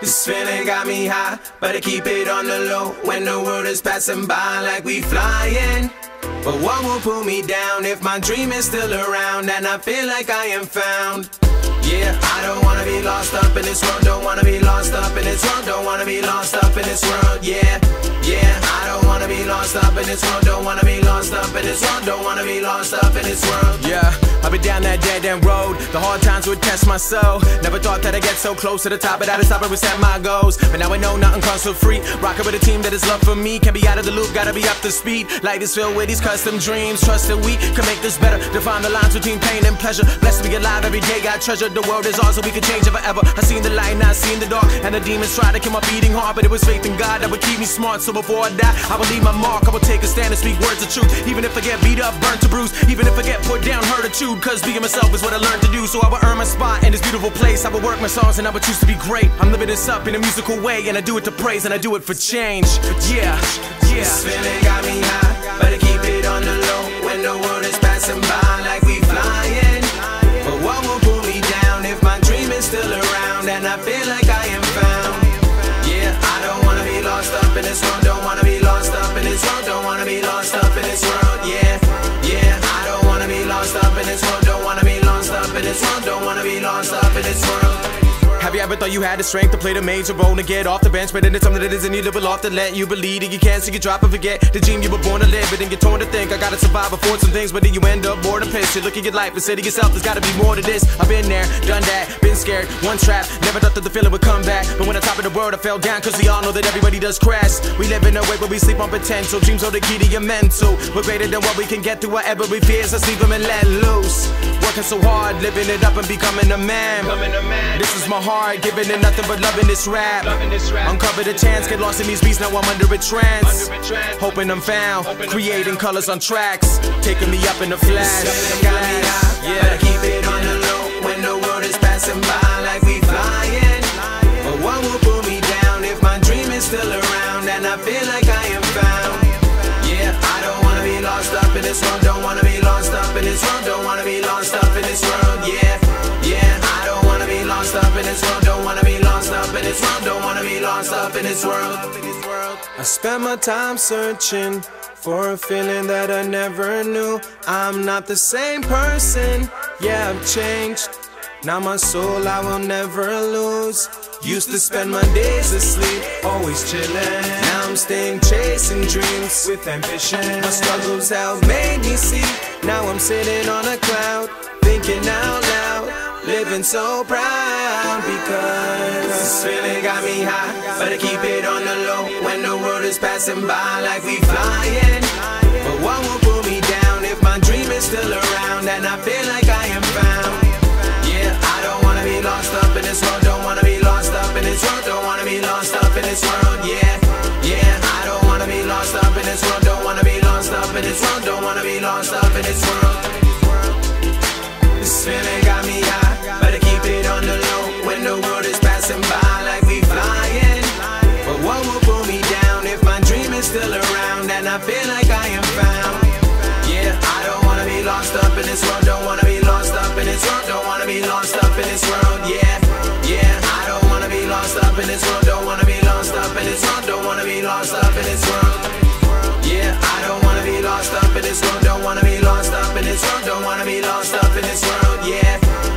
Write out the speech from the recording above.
This feeling got me high, but I keep it on the low when the world is passing by like we flying. But what will pull me down if my dream is still around and I feel like I am found? Yeah, I don't wanna be lost up in this world, don't wanna be lost up in this world, don't wanna be lost up in this world, yeah, yeah, wanna be lost up in this world, don't wanna be lost up in this world, don't wanna be lost up in this world. Yeah, I've been down that dead end road. The hard times would test my soul. Never thought that I'd get so close to the top, but I decided to set my goals. But now I know nothing comes for free. Rockin' with a team that is love for me. Can't be out of the loop, gotta be up to speed. Life is filled with these custom dreams. Trust that we can make this better. Define the lines between pain and pleasure. Blessed to be alive every day, got treasure. The world is ours, so we can change it forever. I seen the light, now I seen the dark. And the demons try to kill my beating heart, but it was faith in God that would keep me smart. So before I die, I will leave my mark. I will take a stand and speak words of truth. Even if I get beat up, burnt to bruise. Even if I get put down, hurt or chewed. Cause being myself is what I learned to do. So I will earn my spot in this beautiful place. I will work my songs and I will choose to be great. I'm living this up in a musical way, and I do it to praise and I do it for change. Yeah, yeah. This feeling got me high, but I keep it on the low when the world is passing by like we flying. But what will pull me down if my dream is still around and I feel like I am found? Yeah, I don't wanna be lost up in this world, don't wanna be in this world, don't wanna be lost up in this world. Yeah, yeah, I don't wanna be lost up in this world, don't wanna be lost up in this world, don't wanna be lost up in this world. Have you ever thought you had the strength to play the major role and get off the bench? But then it's something that isn't you live off to let you believe that you can't, so you drop and forget the dream you were born to live. But then you're torn to think, I gotta survive, afford some things, but then you end up bored and pissed. You look at your life and say to yourself, there's gotta be more to this. I've been there, done that, been scared, one trap. Never thought that the feeling would come back. But when I top of the world, I fell down, cause we all know that everybody does crash. We live in a way where we sleep on potential. Dreams are the key to your mental. We're greater than what we can get through whatever we fear, Let's leave them and let loose. Working so hard, living it up and becoming a man. This is my heart, giving it nothing but loving this rap. Uncover the chance, get lost in these beats, now I'm under a trance. Hoping I'm found, creating colors on tracks, taking me up in the flash. Got me high, but I keep it on the low when the world is passing by like we flying. But what will pull me down if my dream is still around and I feel like don't wanna be lost up in this world, don't wanna be lost up in this world. I spend my time searching for a feeling that I never knew. I'm not the same person, yeah, I've changed. Now my soul I will never lose. Used to spend my days asleep, always chillin'. Now I'm staying chasing dreams with ambition. My struggles have made me see. Now I'm sitting on a living so proud because this feeling got me high. I keep it on the low when the world is passing by like we flying. But what will pull me down if my dream is still around and I feel like I am found? Yeah, I don't wanna be lost up in this world, don't wanna be lost up in this world, don't wanna be lost up in this world, yeah, yeah, I don't wanna be lost up in this world, don't wanna be lost up in this world, don't wanna be lost up in this world. Still around and I feel like I am found? Yeah, I don't wanna be lost up in this world, don't wanna be lost up in this world, don't wanna be lost up in this world, yeah, yeah, I don't wanna be lost up in this world, don't wanna be lost up in this world, don't wanna be lost up in this world. Yeah, I don't wanna be lost up in this world, don't wanna be lost up in this world, don't wanna be lost up in this world, yeah,